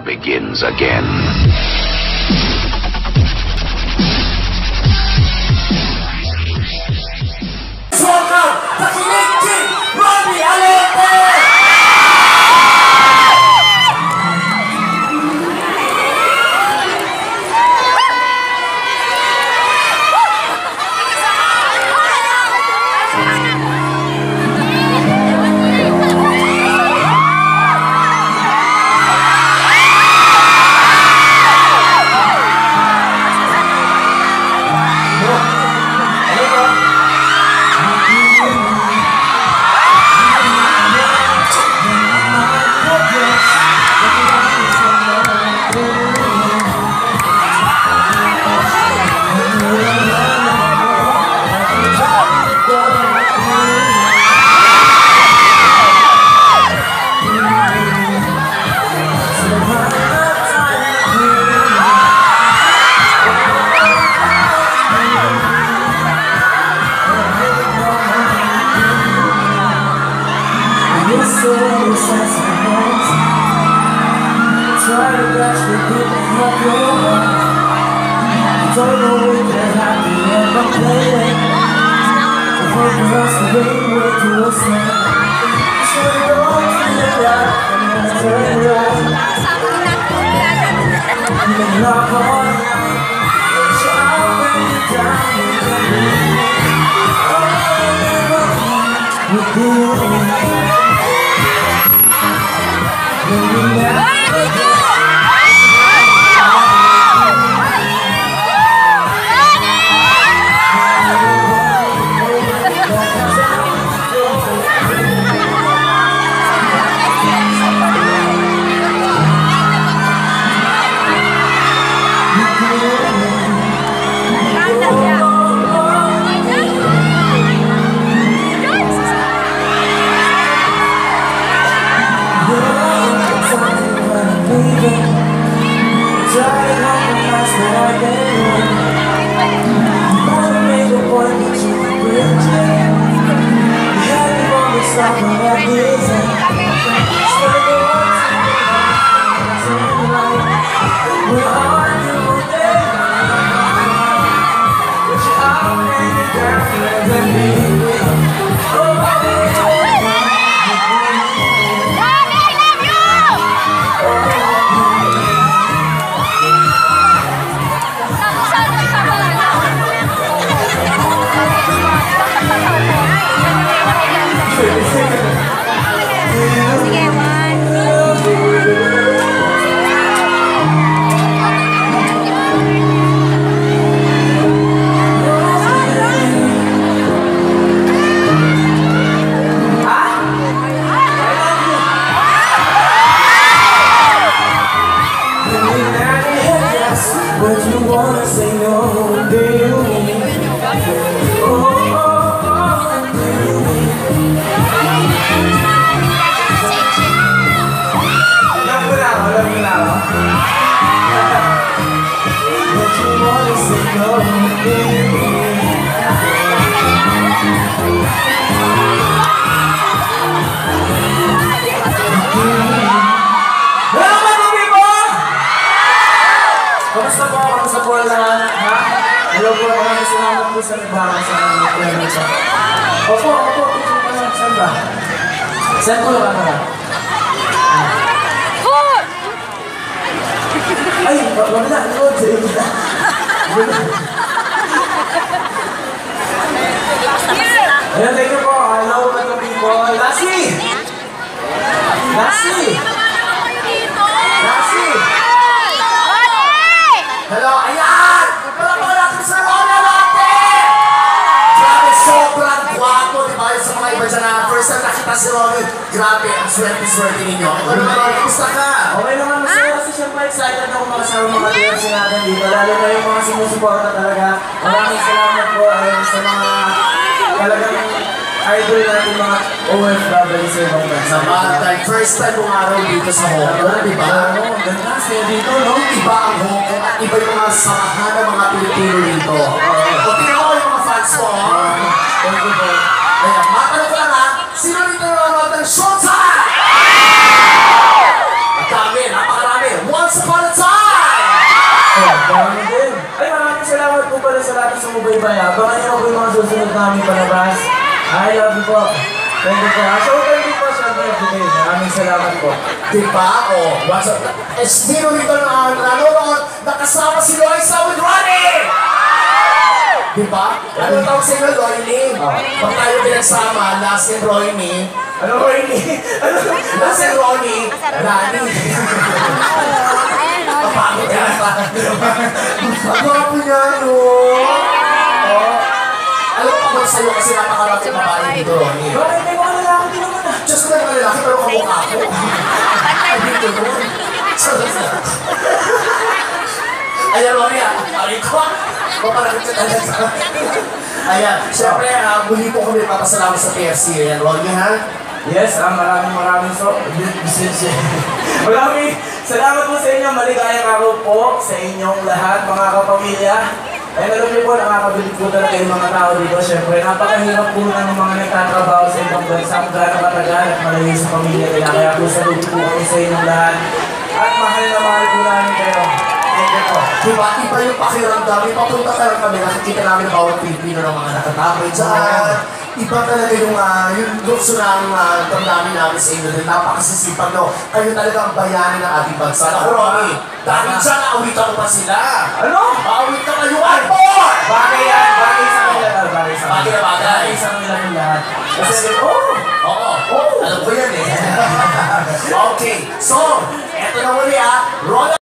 begins again. that's the good of your life You. don't know if there's happy and I'm playing The first of salamat po sa nagbaka sa mga plano ito. Opo, opo, picture ka lang. Saan ba? Saan po yung camera? Ay, wa- wag na. Ano? Sa iyo na. Ayan, thank you po. Hello mga people. Lassie! Lassie! Lassie! Hello, ayan! Palama natin sa Lola nakita si Ronnie, grabe, ang swerte-swerte ninyo. Ano naman, kumusta ka? Okay naman, masaya kasi siyempre excited ako makasama mga DMC natin dito, lalo na yung mga sumusuporta talaga. Maraming salamat po ayun, sa mga talagang idol natin mga OFW sa ibang bansa. Sabagay, first time mong araw dito sa Hong Kong, di ba? Oo, ganda, saya dito, no? Iba ang Hong Kong at iba yung mga samahan ng mga Pilipino rito. O, tingnan ko yung mga fans mo, ha? Thank you po. Ayan, matanong Thank you po. Ah, So, thank you po sa everyday. Maraming salamat po. Diba? O, what's up? Espino rito na nanonood, nakasama si Loisa with Ronnie! Diba? Ano tawag sa inyo, Loini? Pag tayo pinagsama, last and Ronnie, Ano ini? Ano? last and Ronnie, o. Kapagod ka pa. Ang gwapo niya, no? Alam ko pagod sa'yo kasi napakarami babae dito, Ronnie. Bakit may mga lalaki din naman ah? Diyos ko na mga lalaki, pero kamukha ko. Ay, dito nun. Ayan, Ronnie, ah. Pari ko. Paparagod ka talaga. Ayan, syempre, ah, muli po kami papasalamat sa PFC. Ayan, Ronnie, ha? Yes, ah, maraming maraming so, maraming salamat po sa inyo, maligayang araw po sa inyong lahat, mga kapamilya. Ay, alam niyo po, nakakabilib po talaga yung mga tao dito. Siyempre, napakahirap po ng mga nagtatrabaho sa ibang bansa, kung gaano katagal at malayo sa pamilya nila. Kaya po, saludo po kami sa inyong lahat. At mahal na mahal po namin kayo. Thank you po. Diba, iba yung pakiramdam. May papunta ka lang kami, nakikita namin bawat Pilipino ng mga nakatambay dyan. Iba talaga yung, uh, yung lukso ng uh, damdamin namin sa inyo. Dahil napakasisipag, no? Kayo talaga ang bayani ng ating bansa. Ako, Romy, dahil dyan, naawitan ko pa sila. Ano? Maawit ka kayo, more! Bagay yan, bagay sa kanila tal, bagay sa Bagay na bagay. Bagay sa kanila yung lahat. Kasi, oh! Oo, oh, alam ko yan eh. okay, so, eto na muli ah. Roll